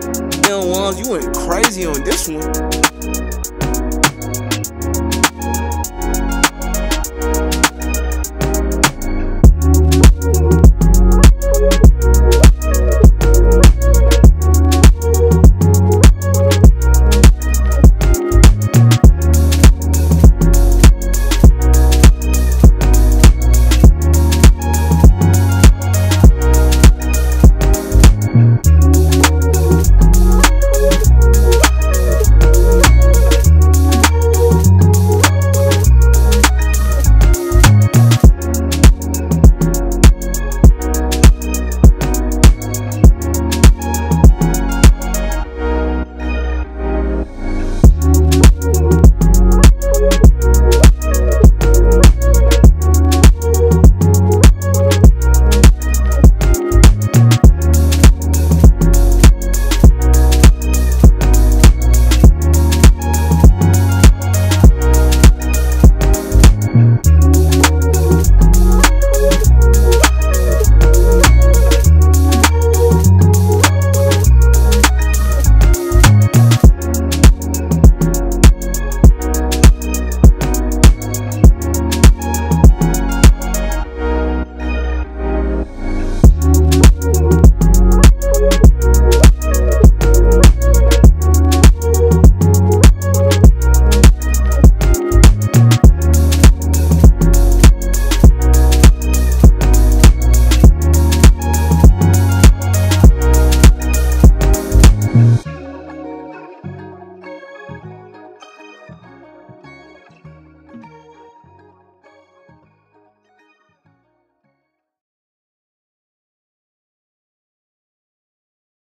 Damn ones, you went crazy on this one.